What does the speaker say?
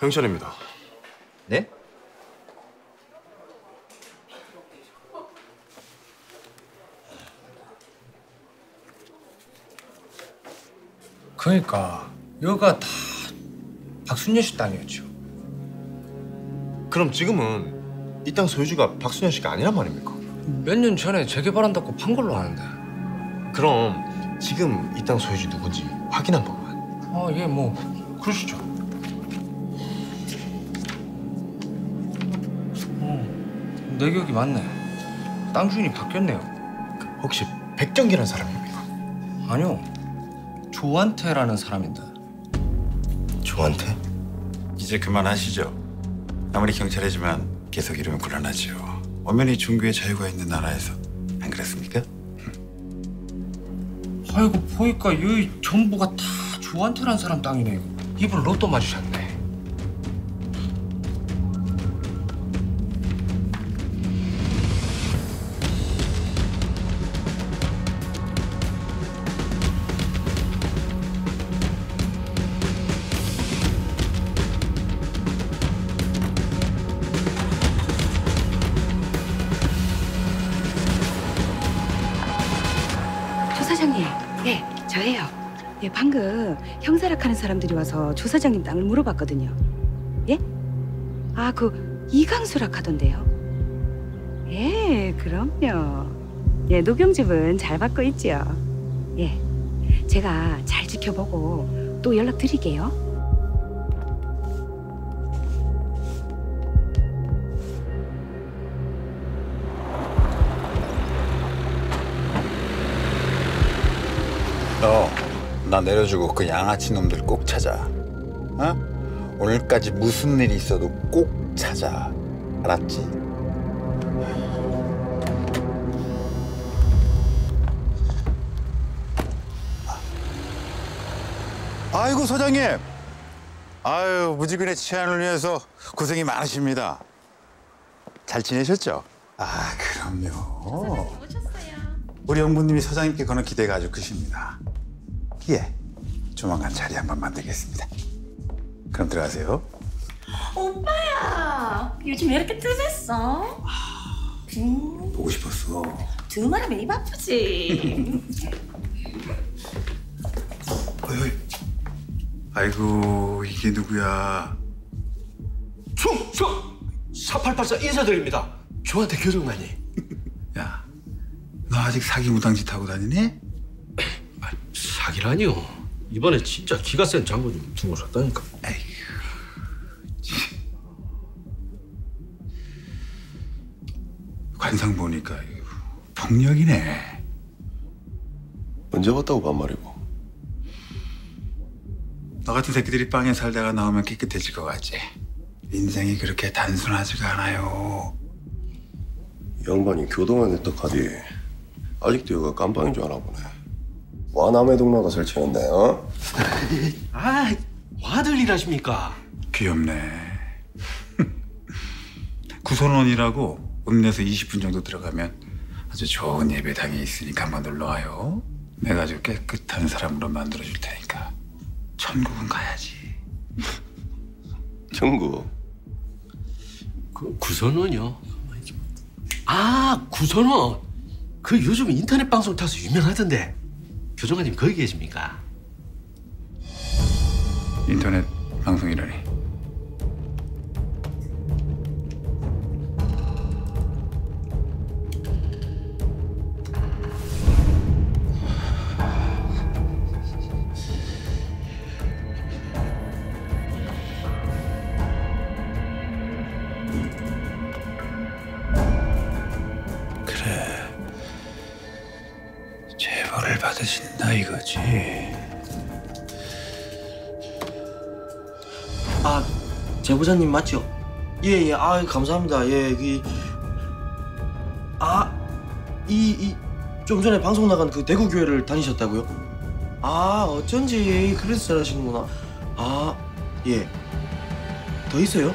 경찰입니다. 네? 그러니까 여가 다 박순녀 씨 땅이었죠. 그럼 지금은 이 땅 소유주가 박순현 씨가 아니란 말입니까? 몇 년 전에 재개발한다고 판 걸로 아는데. 그럼 지금 이 땅 소유주 누군지 확인 한 번만. 아, 예, 뭐 그러시죠. 내 기억이 맞네. 땅 주인이 바뀌었네요. 혹시 백정기라는 사람입니까? 아니요, 조한태라는 사람인데. 저한테? 이제 그만하시죠. 아무리 경찰이지만 계속 이러면 곤란하죠. 엄연히 종교의 자유가 있는 나라에서 안 그랬습니까? 아이고 보니까 여기 전부가 다 조한태라는 사람 땅이네요. 이분 로또 맞으셨네. 사장님, 예, 저예요. 예, 방금 형사락하는 사람들이 와서 조 사장님 땅을 물어봤거든요. 예? 아, 그 이강수락 하던데요. 예, 그럼요. 예, 녹용집은 잘 받고 있지요. 예, 제가 잘 지켜보고 또 연락 드릴게요. 너, 나 내려주고 그 양아치 놈들 꼭 찾아. 어? 오늘까지 무슨 일이 있어도 꼭 찾아. 알았지? 아이고 소장님. 아유 무지근의 치안을 위해서 고생이 많으십니다. 잘 지내셨죠? 아 그럼요. 우리 영부님이 사장님께 거는 기대가 아주 크십니다. 예, 조만간 자리 한번 만들겠습니다. 그럼 들어가세요. 오빠야 요즘 왜 이렇게 뜸했어? 음, 보고 싶었어. 두말하면 입 아프지 어이, 어이. 아이고 이게 누구야? 충! 충! 4884 인사드립니다. 조한테 교정관이. 야, 너 아직 사기 무당짓 하고 다니니? 아, 사기라니요. 이번에 진짜 기가 센 장군 좀 두고 샀다니까. 관상 보니까 폭력이네. 언제 봤다고 반말이고? 너 같은 새끼들이 빵에 살다가 나오면 깨끗해질 것 같지? 인생이 그렇게 단순하지가 않아요. 양반이 교동 안에 떡하디 아직도 여가 깜빵인 줄 아나 보네. 와 남의 동네가 설치했네, 어? 아, 와들 일하십니까? 귀엽네. 구선원이라고 읍내에서 20분 정도 들어가면 아주 좋은 예배당이 있으니까 한번 놀러 와요. 내가 아주 깨끗한 사람으로 만들어 줄 테니까 천국은 가야지. 천국. 그 구선원이요. 아, 구선원. 그 요즘 인터넷 방송 타서 유명하던데. 교정관님 거기 계십니까? 인터넷 방송이라니. 제보를 받으신다 이거지. 아 제보자님 맞죠? 예 예 아 감사합니다 예 여기 아이 이 좀 전에 방송 나간 그 대구 교회를 다니셨다고요? 아 어쩐지 그래서 잘하시는구나 아 예 더 있어요?